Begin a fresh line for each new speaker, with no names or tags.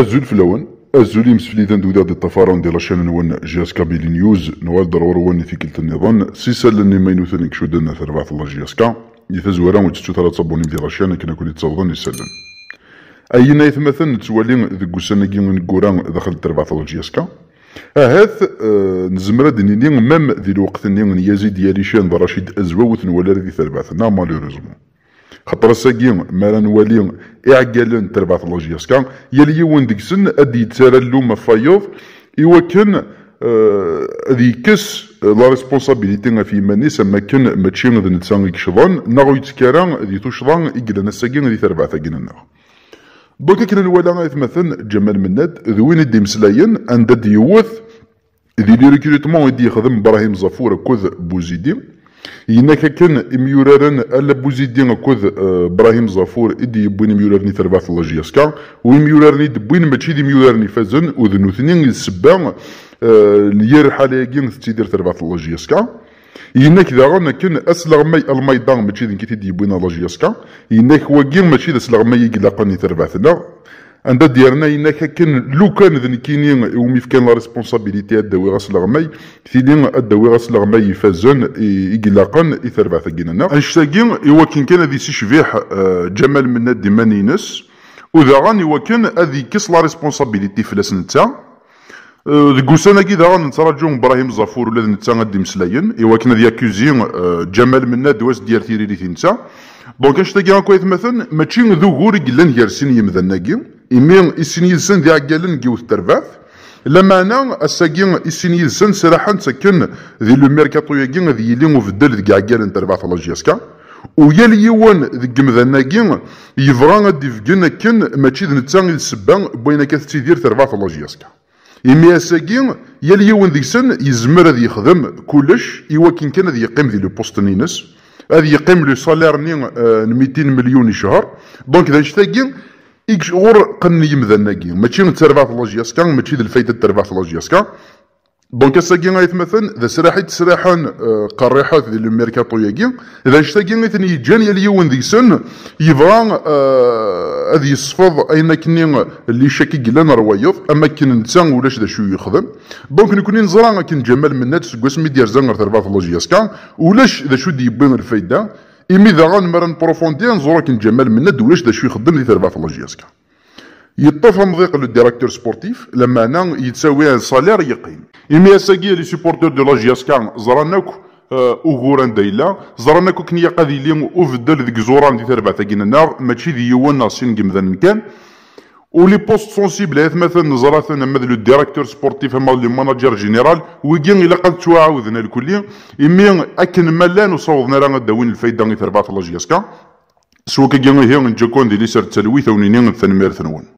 أزول فلون أزول يمسفليدان دودا دي الطفران ديال لاشين نون جياس كابيلي نيوز نوال ضرور وني في كلتا النظام سيسال لني ما ينوثن كشو دنا ثربعة الله جياسكا يتزورا وتشتو ثلاث صابونين ديال لاشين كنا كل يتصوضن يسلم أي نايث مثلا تولي ذي قسنا نقورا داخل تربعة الله جياسكا أهاث آه نزمر دنيني مام ذي الوقت ني يزيد ديالي شان رشيد ازواوث ولا ذي ثربعة مالوريزمون خاطر ساكي مالا نوالي اعقالن تربعة لوجياسكا يلي يون ديكسن أدي يتسارى اللوم فايوض ايوا كان ذي كس لا ريسبونسابيلتي في ماني سما كان ماشي ذي نتسان يكشضان ناغو يتسكارا ذي توشضان يقلنا ساكي ذي تربعة ثاقنا دوكا كنا نوالا مثلا جمال مناد ذوين دي مسلاين عند ديوث ذي لي ريكروتمون يدي يخدم إبراهيم زفور كوذ بوزيدي. ينك كان ميورارن ألا بوزيدين كوذ آه، إبراهيم زافور إدي يبوين ميورارني تربعث الله جياسكا وميورارني دبوين ماشي دي ميورارني فازن وذنوثنين السبا آه، لير حالاكين تيدير تربعث الله جياسكا. ينك ذا اسلغ مي الميدان ماشي ذي كي تيدي يبوين الله جياسكا. ينك واكين ماشي ذا اسلغ مي يقلقني تربعثنا عند ديالنا إن كان لو كان ذن كيني ومي كان لا ريسبونسابيلتي الدوي غاس لغمي ثيلين الدوي غاس لغمي يفازون يقلاقن يثربع ثقينا. انشتاقي إوا كان كان ذي سيشفيح آه، جمال من دي مانينس وذا غاني وكان هذي كيس لا ريسبونسابيلتي فلاس نتا ذك وسانا كي ذا نتراجو إبراهيم زافور ولا نتا غادي مسلاين ايوا ذي اكوزي آه، جمال من دواس ديال تيريري نتا دونك اش تاقي كويس مثلا ماشي ذو غوري قلان يرسين يمذناكي إمي إسن يلسن ذي عقالن جيوث ترباث لما أنا الساقين إسن يلسن سراحا تسكن ذي لو ميركاتو يجين ذي يلين وفدل ذي عقالن ترباث الله جيسكا ويا ليوان ذي قمذناكي يفغان غادي فقنا كن ماشي ذي نتسان السبان بين كتيدير ترباث الله إمي أساقين يا ليوان ذي سن يزمر ذي يخدم كلش إوا كان ذي يقيم ذي لو بوست نينس هذا يقيم لو سالير ني 200 مليون شهر دونك ذا شتاقين إيكش غور قن يمذناكي ماشي تربع لوجياسكا ماشي ذا الفايدة تربع لوجياسكا دونك الساكي غايت مثلا ذا سراحي تسراحان آه، قريحات ذي الميركاتو ياكي ذا شتاكي غايت يجان يا اليوم ذي سن يبغى آه، هذا يصفض أين كني اللي شاكي قلنا روايض أما كن نتسان ولاش ذا شو يخدم. دونك نكون نزرع كن جمال من نات سكواس مي ديال زنغر تربع لوجياسكا ولاش ذا شو دي يبين الفايدة إمي ذا غنمر نبروفوندي نزور كن جمال من ند ولاش دا شو يخدم تربع في يطفى مضيق لو ديراكتور سبورتيف لما أنا يتساوي ان صالير يقيم إمي اساكي لي سيبورتور دو لاجياسكا زراناك اوغوران دايلا. زراناك كنيا يقاذي لي وفدل ذيك زوران دي تربع تاكين النار ماشي ذي يوانا سين قمذن كان ولي بوست سونسيبل هذا مثلا نزرات أنا مثل الديريكتور سبورتيف أما لي ماناجر جينيرال. ويجي إلى قد تعاودنا الكليه امي أكن ملان وصوضنا راه داوين الفايدة غير تربعه لاجياسكا سوا كي هي نجاكون دي لي سر تلويث ونيني ثنمير ثنون